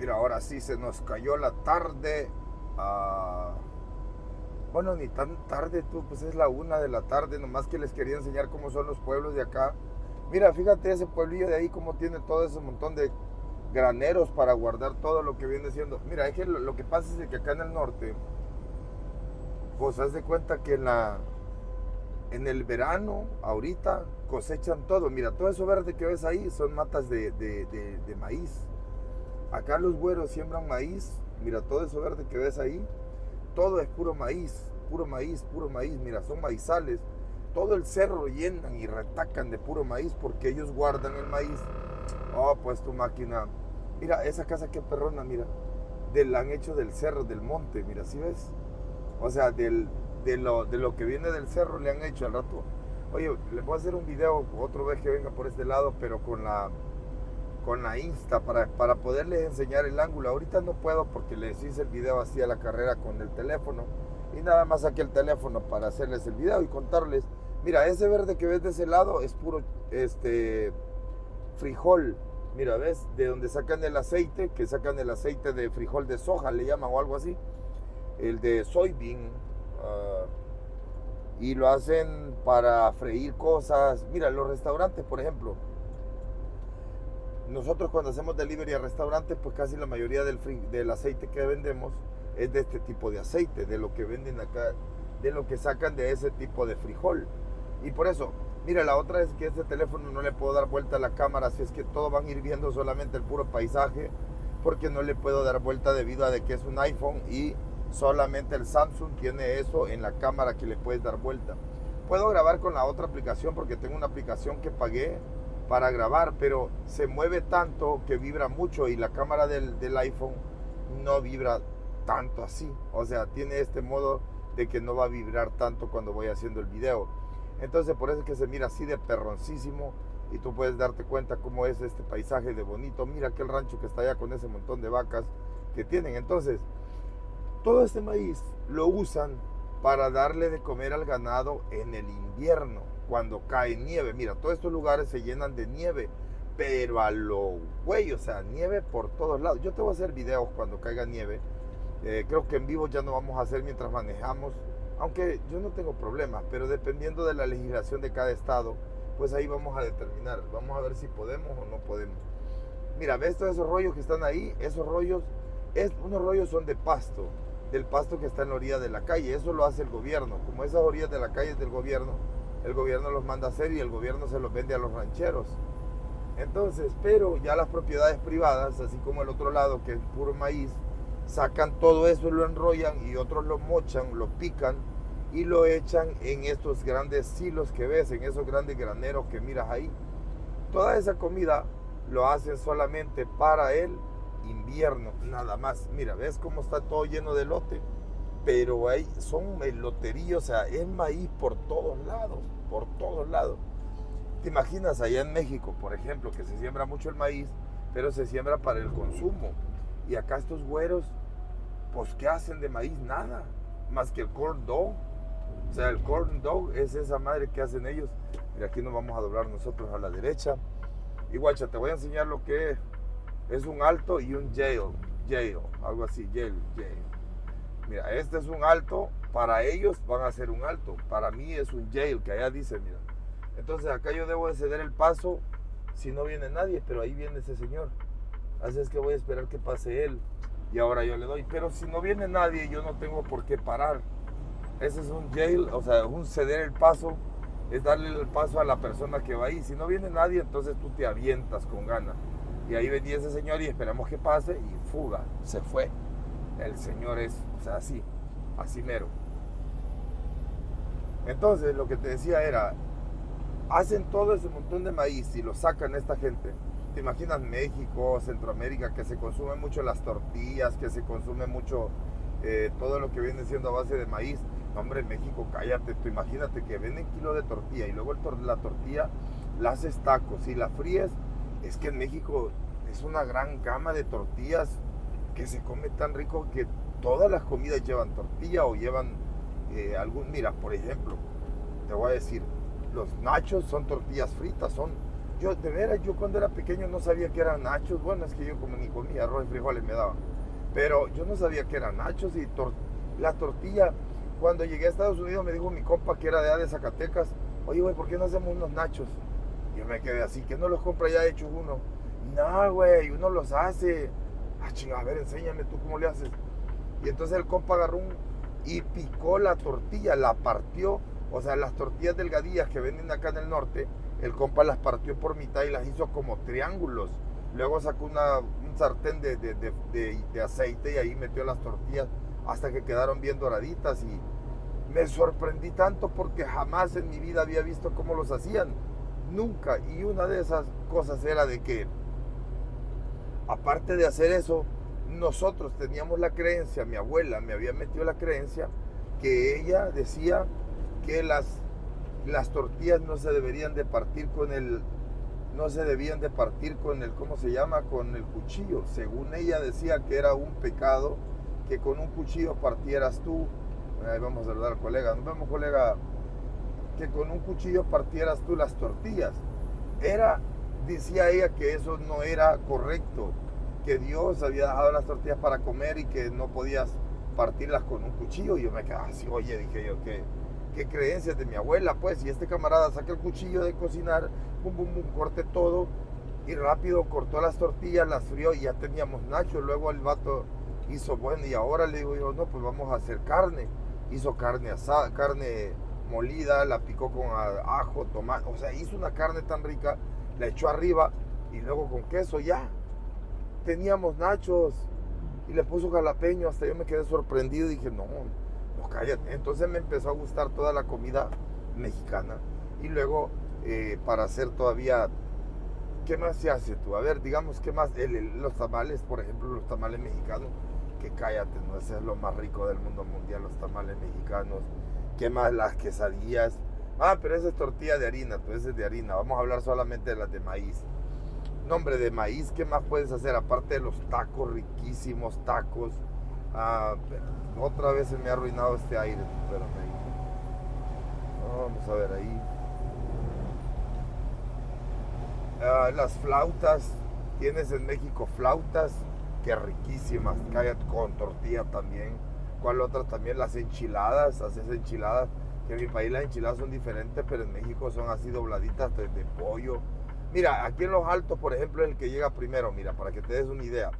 Mira, ahora sí se nos cayó la tarde. Ah, bueno, ni tan tarde tú, pues es la una de la tarde, nomás que les quería enseñar cómo son los pueblos de acá. Mira, fíjate ese pueblillo de ahí, cómo tiene todo ese montón de graneros para guardar todo lo que viene siendo. Mira, es que lo, que pasa es que acá en el norte, pues haz de cuenta que en la en el verano, ahorita, cosechan todo. Mira, todo eso verde que ves ahí son matas de, de maíz. Acá los güeros siembran maíz. Mira, todo eso verde que ves ahí, todo es puro maíz, puro maíz, puro maíz. Mira, son maizales. Todo el cerro llenan y retacan de puro maíz porque ellos guardan el maíz. Oh, pues tu máquina. Mira, esa casa que perrona, mira. Del, han hecho del cerro, del monte, mira, ¿sí ves? O sea, del, de, lo, de lo que viene del cerro le han hecho al rato. Oye, les voy a hacer un video otra vez que venga por este lado, pero con la con la Insta para, para poderles enseñar el ángulo. Ahorita no puedo porque les hice el video así a la carrera con el teléfono y nada más saqué el teléfono para hacerles el video y contarles. Mira, ese verde que ves de ese lado es puro este frijol. Mira, ¿ves? De donde sacan el aceite, que sacan el aceite de frijol de soja, le llaman o algo así. El de soybean. Ah, y lo hacen para freír cosas. Mira, los restaurantes, por ejemplo. Nosotros cuando hacemos delivery a restaurantes, pues casi la mayoría del, del aceite que vendemos es de este tipo de aceite, de lo que venden acá, de lo que sacan de ese tipo de frijol. Y por eso, mira, la otra es que este teléfono no le puedo dar vuelta a la cámara, si es que todos van a ir viendo solamente el puro paisaje, porque no le puedo dar vuelta debido a de que es un iPhone y solamente el Samsung tiene eso en la cámara que le puedes dar vuelta. Puedo grabar con la otra aplicación porque tengo una aplicación que pagué para grabar, pero se mueve tanto que vibra mucho y la cámara del, iPhone no vibra tanto así. O sea, tiene este modo de que no va a vibrar tanto cuando voy haciendo el video. Entonces por eso es que se mira así de perroncísimo y tú puedes darte cuenta cómo es este paisaje de bonito. Mira aquel rancho que está allá con ese montón de vacas que tienen. Entonces, todo este maíz lo usan para darle de comer al ganado en el invierno, cuando cae nieve. Mira, todos estos lugares se llenan de nieve, pero a lo güey, o sea, nieve por todos lados. Yo te voy a hacer videos cuando caiga nieve. Eh, creo que en vivo ya no vamos a hacer mientras manejamos aunque yo no tengo problemas, pero dependiendo de la legislación de cada estado, pues ahí vamos a determinar, vamos a ver si podemos o no podemos. Mira, ves todos esos rollos que están ahí, esos rollos, es, unos rollos son de pasto, del pasto que está en la orilla de la calle, eso lo hace el gobierno, como esas orillas de la calle es del gobierno, el gobierno los manda a hacer y el gobierno se los vende a los rancheros. Entonces, pero ya las propiedades privadas, así como el otro lado que es puro maíz, sacan todo eso, lo enrollan y otros lo mochan, lo pican y lo echan en estos grandes silos que ves, en esos grandes graneros que miras ahí. Toda esa comida lo hacen solamente para el invierno, nada más. Mira, ves cómo está todo lleno de lote, pero ahí son loteríos, o sea, es maíz por todos lados, por todos lados. ¿Te imaginas allá en México, por ejemplo, que se siembra mucho el maíz, pero se siembra para el consumo? Y acá estos güeros, pues, ¿qué hacen de maíz? Nada, más que el corn dog o sea, el corn dog es esa madre que hacen ellos. Mira, aquí nos vamos a doblar nosotros a la derecha. Y guacha, te voy a enseñar lo que es un alto y un jail. Jail, algo así, jail, jail. Mira, este es un alto. Para ellos van a ser un alto. Para mí es un jail, que allá dice, mira. Entonces acá yo debo de ceder el paso si no viene nadie, pero ahí viene ese señor. Así es que voy a esperar que pase él. Y ahora yo le doy. Pero si no viene nadie, yo no tengo por qué parar. Ese es un jail, o sea, un ceder el paso, es darle el paso a la persona que va ahí. Si no viene nadie, entonces tú te avientas con ganas. Y ahí venía ese señor y esperamos que pase y fuga, se fue. El señor es, o sea, así, así mero. Entonces lo que te decía era, hacen todo ese montón de maíz y lo sacan esta gente. ¿Te imaginas México, Centroamérica, que se consumen mucho las tortillas, que se consume mucho eh, todo lo que viene siendo a base de maíz? hombre, México, cállate, imagínate que venden kilo de tortilla y luego la tortilla la haces tacos y la fríes. Es que en México es una gran gama de tortillas que se come tan rico que todas las comidas llevan tortilla o llevan eh, algún, mira, por ejemplo, te voy a decir, los nachos son tortillas fritas, son yo, de veras, yo cuando era pequeño no sabía que eran nachos. Bueno, es que yo como ni comía arroz y frijoles me daban. Pero yo no sabía que eran nachos y la tortilla. Cuando llegué a Estados Unidos me dijo mi compa que era de, de Zacatecas, oye, güey, ¿por qué no hacemos unos nachos? Yo me quedé así, que no los compra ya hechos uno. No, güey, uno los hace. Ah, chinga, a ver, enséñame tú cómo le haces. Y entonces el compa agarró un, y picó la tortilla, la partió. O sea, las tortillas delgadillas que venden acá en el norte, el compa las partió por mitad y las hizo como triángulos. Luego sacó una, un sartén de, de, de, aceite y ahí metió las tortillas hasta que quedaron bien doraditas. Y me sorprendí tanto porque jamás en mi vida había visto cómo los hacían. Nunca. Y una de esas cosas era de que, aparte de hacer eso, nosotros teníamos la creencia, mi abuela me había metido la creencia, que ella decía que las, las tortillas no se deberían de partir con el, no se debían de partir con el, ¿cómo se llama? Con el cuchillo. Según ella decía que era un pecado que con un cuchillo partieras tú. Ahí vamos a saludar al colega. Nos vemos, colega. Que con un cuchillo partieras tú las tortillas. Era, decía ella que eso no era correcto que Dios había dejado las tortillas para comer y que no podías partirlas con un cuchillo. Y yo me quedaba así, oye, dije yo, ¿qué, qué creencias de mi abuela? Pues, y este camarada saca el cuchillo de cocinar, bum, bum, bum, corte todo y rápido cortó las tortillas, las frió y ya teníamos nacho. Luego el vato hizo, bueno, y ahora le digo yo, no, pues vamos a hacer carne. Hizo carne asada, carne molida, la picó con ajo, tomate, o sea, hizo una carne tan rica, la echó arriba y luego con queso ya teníamos nachos y le puso jalapeño, hasta yo me quedé sorprendido y dije, no, no cállate. Entonces me empezó a gustar toda la comida mexicana y luego eh, para hacer todavía, ¿qué más se hace tú? A ver, digamos, ¿qué más? los tamales, por ejemplo, los tamales mexicanos, que cállate, no, ese es lo más rico del mundo mundial, los tamales mexicanos. ¿Qué más? Las quesadillas. Ah, pero esa es tortilla de harina, tú ese es de harina. Vamos a hablar solamente de las de maíz nombre de maíz, ¿qué más puedes hacer? Aparte de los tacos, riquísimos tacos. Ah, otra vez se me ha arruinado este aire. Vamos a ver ahí. Ah, las flautas. Tienes en México flautas que riquísimas. Cállate con tortilla también. ¿Cuál otra también? Las enchiladas. Haces enchiladas. Que en mi país las enchiladas son diferentes, pero en México son así dobladitas de pollo Mira, aquí en los altos, por ejemplo, es el que llega primero, mira, para que te des una idea.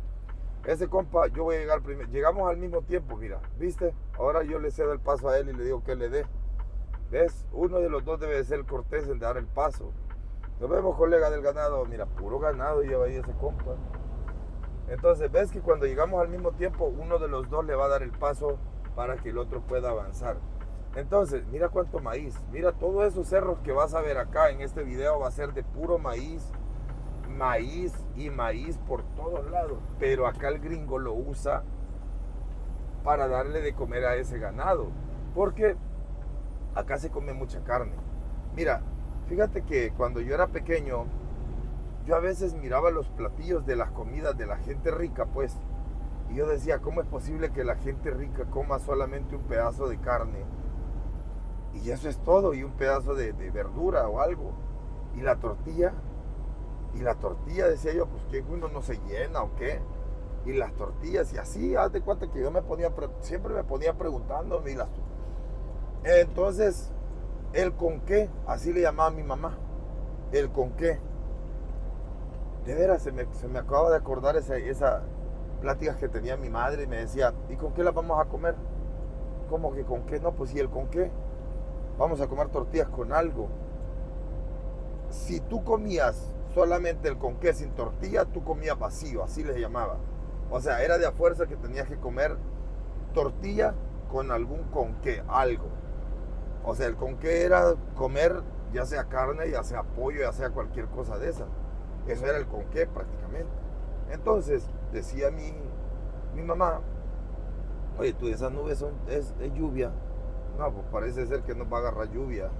Ese compa, yo voy a llegar primero. Llegamos al mismo tiempo, mira, ¿viste? Ahora yo le cedo el paso a él y le digo que le dé. ¿Ves? Uno de los dos debe ser cortés en dar el paso. Nos vemos, colega del ganado. Mira, puro ganado lleva ahí ese compa. Entonces, ves que cuando llegamos al mismo tiempo, uno de los dos le va a dar el paso para que el otro pueda avanzar. Entonces, mira cuánto maíz. Mira todos esos cerros que vas a ver acá en este video va a ser de puro maíz. Maíz y maíz por todos lados. Pero acá el gringo lo usa para darle de comer a ese ganado. Porque acá se come mucha carne. Mira, fíjate que cuando yo era pequeño, yo a veces miraba los platillos de las comidas de la gente rica, pues. Y yo decía, ¿cómo es posible que la gente rica coma solamente un pedazo de carne? Y eso es todo, y un pedazo de, verdura o algo. Y la tortilla, y la tortilla, decía yo, pues que uno no se llena o qué. Y las tortillas, y así, haz de cuenta que yo me ponía, siempre me ponía preguntándome. Y las, entonces, el con qué, así le llamaba a mi mamá, el con qué. De veras, se me, se me acaba de acordar esa, esa plática que tenía mi madre y me decía, ¿y con qué la vamos a comer? ¿Cómo que con qué? No, pues ¿y el con qué? Vamos a comer tortillas con algo. Si tú comías solamente el con qué sin tortilla, tú comías vacío, así les llamaba. O sea, era de a fuerza que tenías que comer tortilla con algún con qué, algo. O sea, el con qué era comer ya sea carne, ya sea pollo, ya sea cualquier cosa de esa. Eso era el con qué prácticamente. Entonces, decía mi, mi mamá, oye, tú esas nubes son, es lluvia, no, pues parece ser que nos va a agarrar lluvia.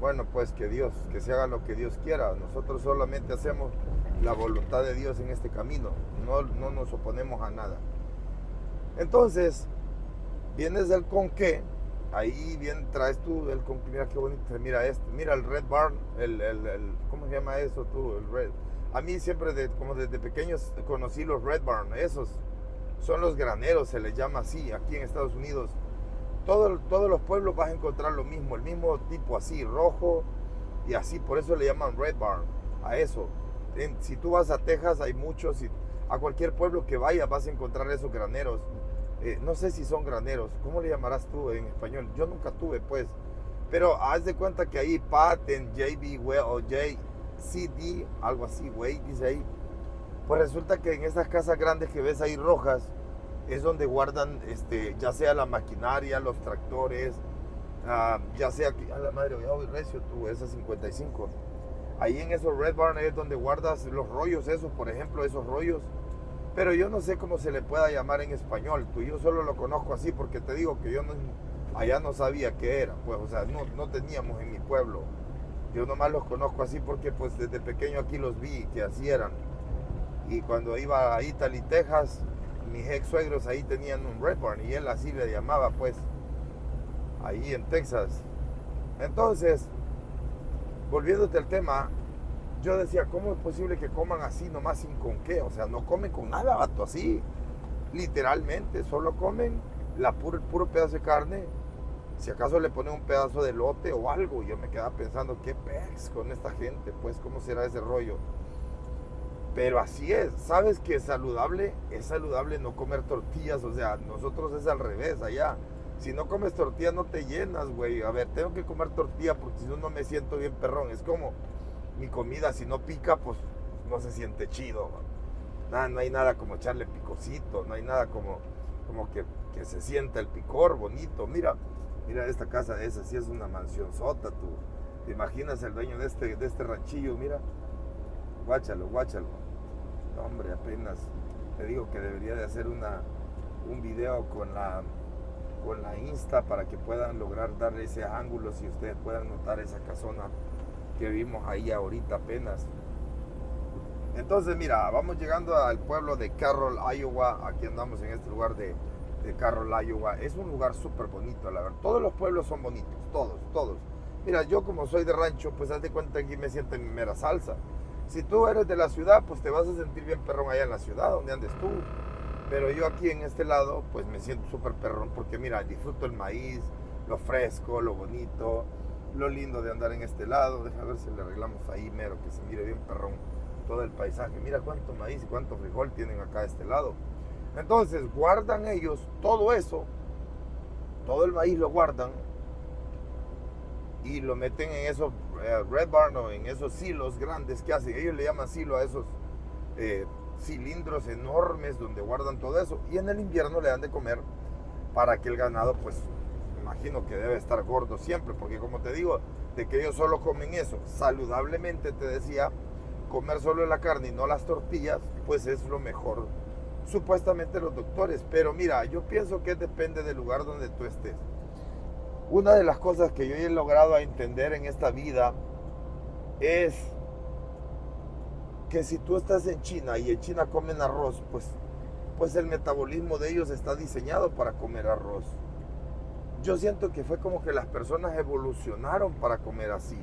Bueno, pues que Dios, que se haga lo que Dios quiera. Nosotros solamente hacemos la voluntad de Dios en este camino. No, no nos oponemos a nada. Entonces, vienes del con qué. ahí bien traes tú el mira qué bonito, mira este, mira el Red Barn, el, el, el ¿cómo se llama eso tú? El Red. A mí siempre, de, como desde pequeños, conocí los Red Barn, esos son los graneros, se les llama así, aquí en Estados Unidos. Todo, todos los pueblos vas a encontrar lo mismo, el mismo tipo así, rojo y así, por eso le llaman Red Barn a eso. si tú vas a Texas hay muchos, y a cualquier pueblo que vayas vas a encontrar esos graneros eh, no sé si son graneros, ¿cómo le llamarás tú en español? Yo nunca tuve, pues. Pero haz de cuenta que ahí Pat en JB o JCD, algo así, güey, dice ahí. Pues resulta que en esas casas grandes que ves ahí rojas, es donde guardan, este, ya sea la maquinaria, los tractores, ah, ya sea que, a la madre, ya voy recio tú, esa 55. Ahí en esos Red Barn es donde guardas los rollos, esos, por ejemplo, esos rollos pero yo no sé cómo se le pueda llamar en español. Tú, yo solo lo conozco así porque te digo que yo no, allá no sabía qué era. Pues, o sea, no, no teníamos en mi pueblo. Yo nomás los conozco así porque pues desde pequeño aquí los vi que así eran. Y cuando iba a Italy, Texas, mis ex suegros ahí tenían un Red Barn y él así le llamaba pues ahí en Texas. Entonces, volviéndote al tema, yo decía, ¿cómo es posible que coman así nomás sin con qué? O sea, no comen con nada, vato, así. Literalmente, solo comen la puro, el puro pedazo de carne. Si acaso le ponen un pedazo de lote o algo, yo me quedaba pensando, ¿qué pez con esta gente? Pues, ¿cómo será ese rollo? Pero así es, ¿sabes que es saludable? Es saludable no comer tortillas, o sea, nosotros es al revés allá. Si no comes tortillas no te llenas, güey. A ver, tengo que comer tortilla porque si no, no me siento bien perrón. Es como, mi comida si no pica, pues no se siente chido. Nada, no hay nada como echarle picocito, no hay nada como, como que, se sienta el picor bonito. Mira, mira esta casa, esa sí es una mansión sota, tú. ¿Te imaginas el dueño de este, de este ranchillo? Mira, guáchalo, guáchalo. Hombre, apenas te digo que debería de hacer una, un video con la, con la Insta para que puedan lograr darle ese ángulo, si ustedes puedan notar esa casona que vimos ahí ahorita apenas. Entonces, mira, vamos llegando al pueblo de Carroll, Iowa. Aquí andamos en este lugar de, de Carroll, Iowa. Es un lugar súper bonito, la verdad. Todos los pueblos son bonitos, todos, todos. Mira, yo como soy de rancho, pues haz de cuenta que aquí me siento en mi mera salsa. Si tú eres de la ciudad, pues te vas a sentir bien perrón allá en la ciudad, donde andes tú. Pero yo aquí en este lado, pues me siento súper perrón porque mira, disfruto el maíz, lo fresco, lo bonito lo lindo de andar en este lado. Deja ver si le arreglamos ahí mero, que se mire bien perrón todo el paisaje. Mira cuánto maíz y cuánto frijol tienen acá a este lado. Entonces guardan ellos todo eso, todo el maíz lo guardan y lo meten en esos eh, red barn o en esos silos grandes que hacen. Ellos le llaman silo a esos eh, cilindros enormes donde guardan todo eso y en el invierno le dan de comer para que el ganado pues imagino que debe estar gordo siempre, porque como te digo, de que ellos solo comen eso, saludablemente te decía, comer solo la carne y no las tortillas, pues es lo mejor, supuestamente los doctores. Pero mira, yo pienso que depende del lugar donde tú estés. Una de las cosas que yo he logrado entender en esta vida es que si tú estás en China y en China comen arroz, pues, pues el metabolismo de ellos está diseñado para comer arroz yo siento que fue como que las personas evolucionaron para comer así.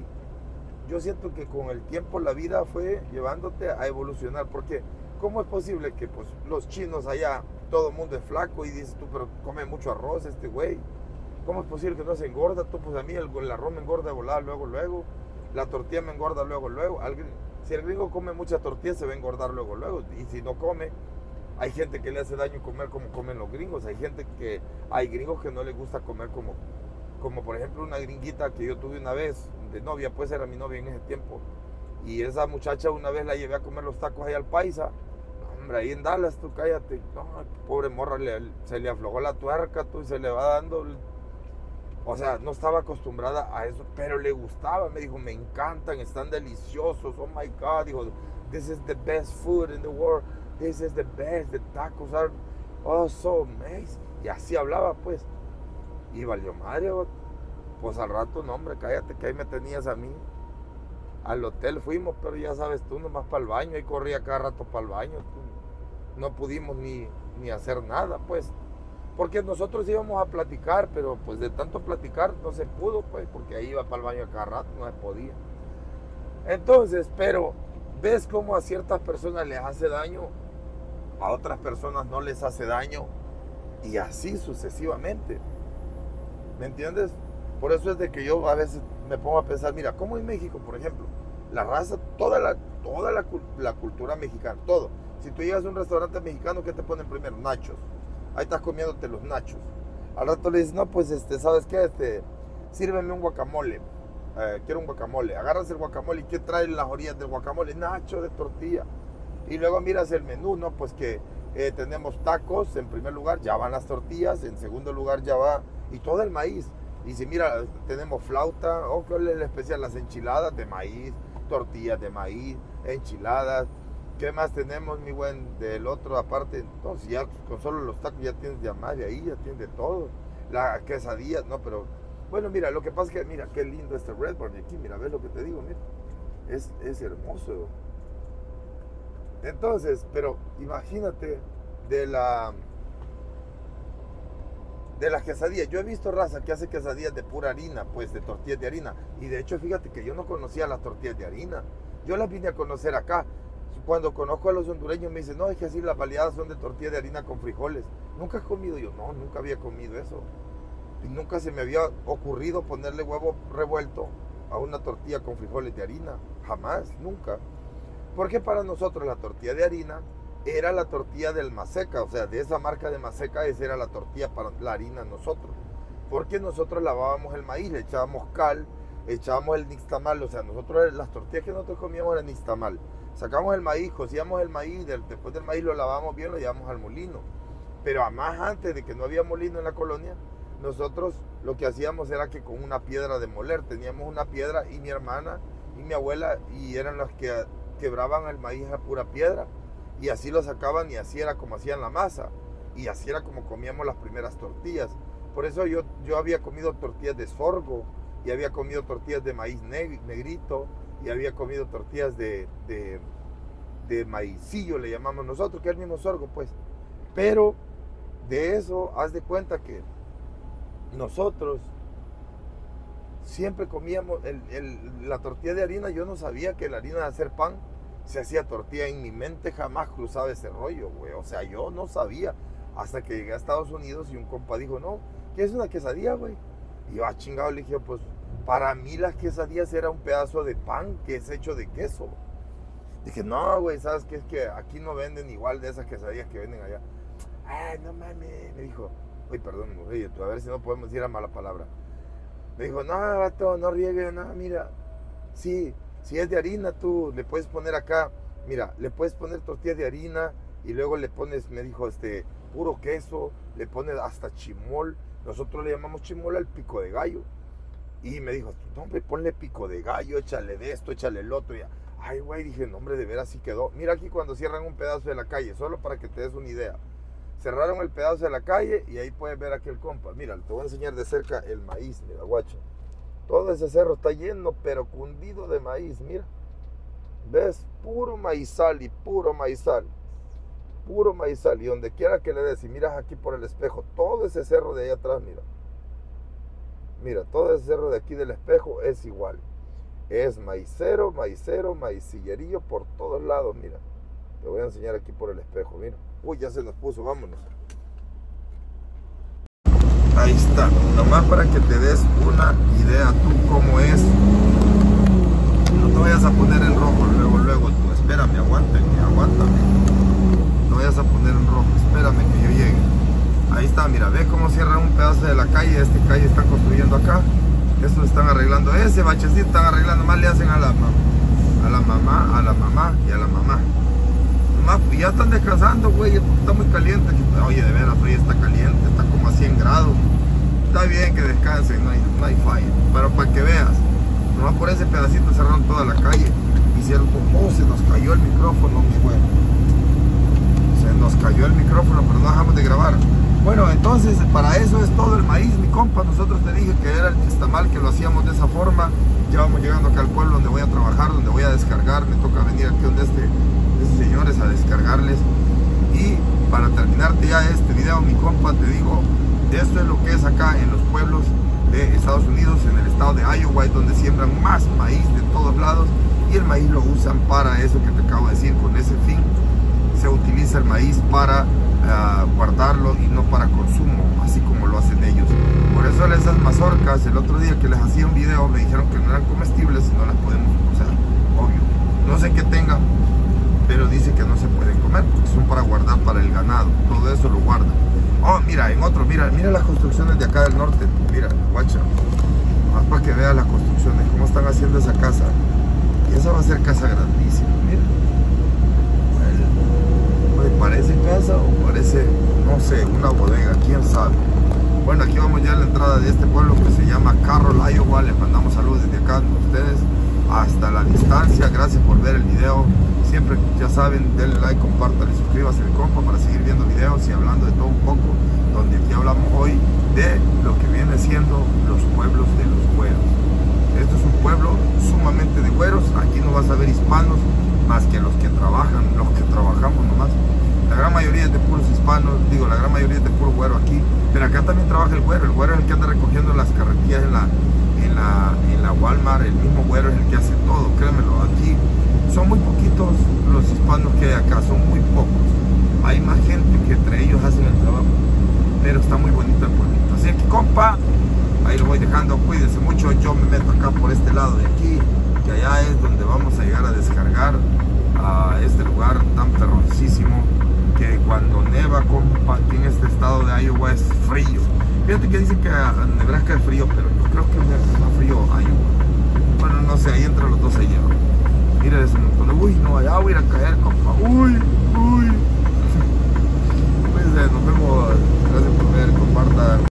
Yo siento que con el tiempo la vida fue llevándote a evolucionar, porque ¿cómo es posible que pues, los chinos allá, todo el mundo es flaco y dices tú, pero come mucho arroz este güey? ¿Cómo es posible que no se engorda? Tú, pues a mí el, arroz me engorda volar luego, luego. La tortilla me engorda luego, luego. si el gringo come mucha tortilla, se va a engordar luego, luego. Y si no come, hay gente que le hace daño comer como comen los gringos. Hay gente que, hay gringos que no les gusta comer como, como por ejemplo una gringuita que yo tuve una vez de novia, pues era mi novia en ese tiempo. Y esa muchacha una vez la llevé a comer los tacos ahí al paisa. Hombre, ahí en Dallas, tú cállate. No, pobre morra, se le aflojó la tuerca, tú, y se le va dando. O sea, no estaba acostumbrada a eso, pero le gustaba. Me dijo, me encantan, están deliciosos. Oh my God, dijo, this is the best food in the world. This is the best, the tacos are oh so amazing. Y así hablaba pues. Y valió madre, pues al rato, no hombre, cállate que ahí me tenías a mí. Al hotel fuimos, pero ya sabes tú, nomás para el baño, ahí corría cada rato para el baño. No pudimos ni, ni hacer nada, pues. Porque nosotros íbamos a platicar, pero pues de tanto platicar no se pudo, pues, porque ahí iba para el baño a cada rato, no se podía. Entonces, pero ves cómo a ciertas personas les hace daño, a otras personas no les hace daño, y así sucesivamente. ¿Me entiendes? Por eso es de que yo a veces me pongo a pensar, mira, como en México, por ejemplo, la raza, toda la, toda la, la cultura mexicana, todo. Si tú llegas a un restaurante mexicano, ¿qué te ponen primero? Nachos. Ahí estás comiéndote los nachos. Al rato le dices, no, pues, este, ¿sabes qué? Este, sírveme un guacamole. Eh, quiero un guacamole. Agarras el guacamole y ¿qué traen las orillas del guacamole? Nacho de tortilla. Y luego miras el menú, ¿no? Pues que eh, tenemos tacos en primer lugar, ya van las tortillas, en segundo lugar ya va, y todo el maíz. Y si mira, tenemos flauta, o oh, ¿cuál es el especial? Las enchiladas de maíz, tortillas de maíz, enchiladas. ¿Qué más tenemos, mi buen, del otro aparte? Entonces ya con solo los tacos ya tienes de de ahí, ya tienes de todo. La quesadilla, no, pero bueno, mira, lo que pasa es que, mira, qué lindo este Redburn aquí, mira, ves lo que te digo, mira. Es, es hermoso. Entonces, pero imagínate de la de las quesadillas. Yo he visto raza que hace quesadillas de pura harina, pues de tortillas de harina. Y de hecho, fíjate que yo no conocía las tortillas de harina. Yo las vine a conocer acá. Cuando conozco a los hondureños me dicen, no, es que así las baleadas son de tortilla de harina con frijoles. ¿Nunca has comido? Yo, no, nunca había comido eso. Y nunca se me había ocurrido ponerle huevo revuelto a una tortilla con frijoles de harina. Jamás, nunca. Porque para nosotros la tortilla de harina era la tortilla del Maseca, o sea, de esa marca de Maseca, esa era la tortilla para la harina nosotros. Porque nosotros lavábamos el maíz, echábamos cal, echábamos el nixtamal, o sea, nosotros las tortillas que nosotros comíamos eran nixtamal. Sacamos el maíz, cocíamos el maíz, después del maíz lo lavábamos bien, lo llevamos al molino. Pero además antes de que no había molino en la colonia, nosotros lo que hacíamos era que con una piedra de moler, teníamos una piedra y mi hermana y mi abuela y eran las que quebraban el maíz a pura piedra y así lo sacaban y así era como hacían la masa y así era como comíamos las primeras tortillas. Por eso yo, yo había comido tortillas de sorgo y había comido tortillas de maíz negrito y había comido tortillas de, de, maicillo, le llamamos nosotros, que es el mismo sorgo, pues. Pero de eso, haz de cuenta que nosotros siempre comíamos la tortilla de harina. Yo no sabía que la harina de hacer pan se hacía tortilla. En mi mente jamás cruzaba ese rollo, güey. O sea, yo no sabía. Hasta que llegué a Estados Unidos y un compa dijo, no, ¿qué es una quesadilla, güey? Y yo, ah, chingado, le dije, pues para mí las quesadillas era un pedazo de pan que es hecho de queso. Dije, no, güey, ¿sabes qué? Es que aquí no venden igual de esas quesadillas que venden allá. Ay, no mames, me dijo. Uy, perdón, oye, a ver si no podemos decir a mala palabra. Me dijo, no, vato, no riegue, no, mira. Sí, si es de harina, tú le puedes poner acá, mira, le puedes poner tortillas de harina y luego le pones, me dijo, este, puro queso, le pones hasta chimol. Nosotros le llamamos chimol al pico de gallo. Y me dijo, no, hombre, ponle pico de gallo, échale de esto, échale el otro. Y, ay, güey, dije, no, hombre, de veras sí quedó. Mira aquí cuando cierran un pedazo de la calle, solo para que te des una idea. Cerraron el pedazo de la calle y ahí puedes ver aquel compa. Mira, te voy a enseñar de cerca el maíz, mira, guacho. Todo ese cerro está lleno, pero cundido de maíz, mira. ¿Ves? Puro maizal y puro maizal. Puro maizal. Y donde quiera que le des, y miras aquí por el espejo, todo ese cerro de ahí atrás, mira. Mira, todo ese cerro de aquí del espejo es igual. Es maicero, maicero, maicillerío por todos lados, mira. Te voy a enseñar aquí por el espejo, mira. Uy, ya se nos puso, vámonos. Ahí está, nomás para que te des una idea tú cómo es. No te vayas a poner en rojo luego, luego tú. Espérame, aguántame, aguántame. No vayas a poner en rojo, espérame que yo llegue. Ahí está, mira, ve cómo cierran un pedazo de la calle. Este calle están construyendo acá. Esto están arreglando. Ese bachecito están arreglando. Más le hacen a la, a la mamá, a la mamá y a la mamá. Pues ya están descansando, güey, está muy caliente. Oye, de veras, hoy está caliente, está como a 100 grados. Está bien que descansen, no hay, no hay falla. Pero para que veas, nomás por ese pedacito cerraron toda la calle. Hicieron como, oh, se nos cayó el micrófono, mi güey. Se nos cayó el micrófono, pero no dejamos de grabar. Bueno, entonces para eso es todo el maíz, mi compa. Nosotros te dije que era el mal que lo hacíamos de esa forma. Ya vamos llegando acá al pueblo donde voy a trabajar, donde voy a descargar. Me toca venir aquí donde este señores a descargarles. Y para terminarte ya este video, mi compa, te digo, esto es lo que es acá en los pueblos de Estados Unidos, en el estado de Iowa, donde siembran más maíz de todos lados y el maíz lo usan para eso que te acabo de decir, con ese fin se utiliza el maíz para uh, guardarlo y no para consumo, así como lo hacen ellos. Por eso esas mazorcas, el otro día que les hacía un video, me dijeron que no eran comestibles y no las podemos, sea, obvio. No sé qué tengan, pero dice que no se pueden comer porque son para guardar para el ganado, todo eso lo guardan. Oh, mira, en otro, mira, mira las construcciones de acá del norte, mira, guacha. Más para que veas las construcciones, cómo están haciendo esa casa. Y esa va a ser casa grandísima, mira. parece casa o parece, no sé, bodega, quién sabe. Bueno, aquí vamos ya a la entrada de este pueblo que se llama Carroll, Iowa. Les mandamos saludos desde acá a ustedes hasta la distancia. Gracias por ver el video. Siempre, ya saben, denle like, compartan y suscríbanse al compa para seguir viendo videos y hablando de todo un poco. Donde aquí hablamos hoy de lo que viene siendo los pueblos de los güeros. Esto es un pueblo sumamente de güeros. Aquí no vas a ver hispanos más que los que trabajan, los que trabajamos nomás. La gran mayoría es de puros hispanos, digo, la gran mayoría es de puro güero aquí. Pero acá también trabaja el güero. El güero es el que anda recogiendo las carretillas en la, en la, en la Walmart. El mismo güero es el que hace todo, créemelo. Aquí son muy poquitos los hispanos que hay acá, son muy pocos. Hay más gente que entre ellos hacen el trabajo. Pero está muy bonito el pueblito. Así que, compa, ahí lo voy dejando. Cuídense mucho. Yo me meto acá por este lado de aquí, que allá es donde vamos a llegar a descargar a este lugar tan perroncísimo que cuando neva compa, aquí en este estado de Iowa es frío. Fíjate que dicen que Nebraska es frío, pero yo creo que es más frío Iowa. Bueno, no sé, ahí entre los dos se lleva. Mira ese montón, uy, no, allá voy a ir a caer, compa, uy, uy. Pues, eh, nos vemos, gracias por ver, compartan.